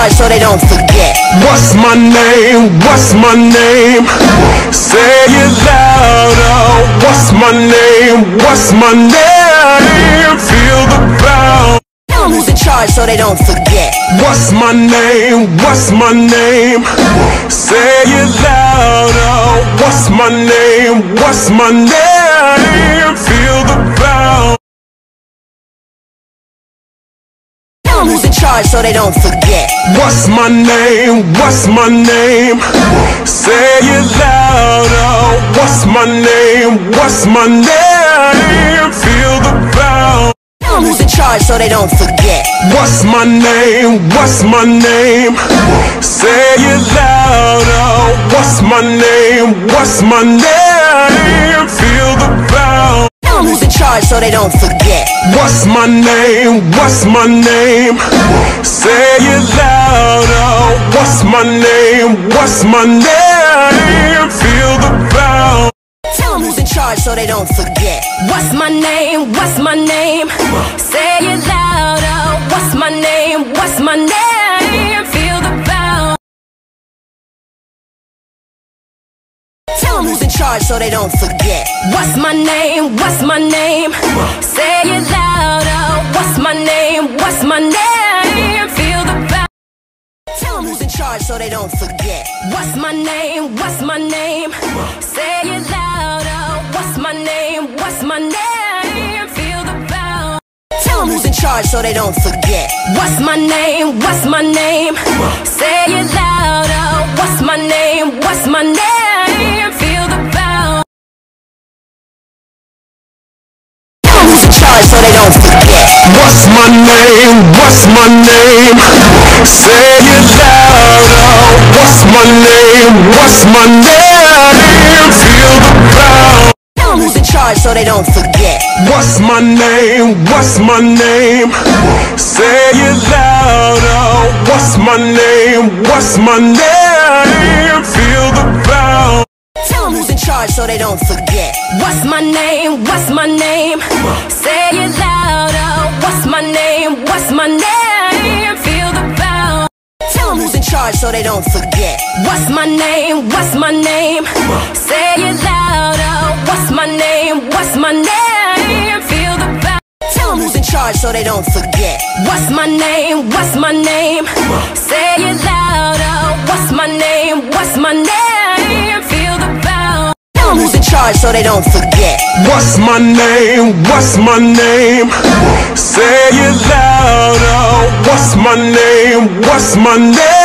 'em who's in charge so they don't forget. What's my name? What's my name? Say it louder. What's my name? What's my name? Feel the pound. Tell 'em who's in charge so they don't forget. What's my name? What's my name? Say it louder. What's my name? What's my name? Charge so they don't forget. What's my name? What's my name? Say it louder. What's my name? What's my name? Feel the 'em who's in charge so they don't forget. What's my name? What's my name? Say it louder. What's my name? What's my name? Feel the pound. Tell 'em who's in charge so they don't forget. What's my name? What's my name? Say it louder. What's my name? What's my name? Feel the pound. Tell 'em who's in charge so they don't forget. What's my name? What's my name? Say it louder. What's my name? What's my name? Charge so they don't forget. What's my name? What's my name? Say it louder. What's my name? What's my name? Feel the pound. Tell 'em who's in charge so they don't forget. What's my name? What's my name? Say it louder. What's my name? What's my name? Feel the pound. Tell who's in charge so they don't forget. What's my name? What's my name? Say it louder. 'Em who's in charge so they don't forget. What's my name? What's my name? Say it louder. What's my name? What's my name? Feel the pound. Tell who's in charge so they don't forget. What's my name? What's my name? Say it louder. What's my name? What's my name? Feel the pound. 'Em who's in charge so they don't forget. What's my name? What's my name? Say it louder. What's my name? What's my name? Feel the pound. Tell 'em who's in charge so they don't forget. What's my name? What's my name? Say it louder. What's my name? What's my name? Feel the pound. Tell 'em who's in charge so they don't forget. What's my name? What's my name? Say it louder. What's my name? What's my name? Charge so they don't forget. What's my name? What's my name? Say it louder. What's my name? What's my name?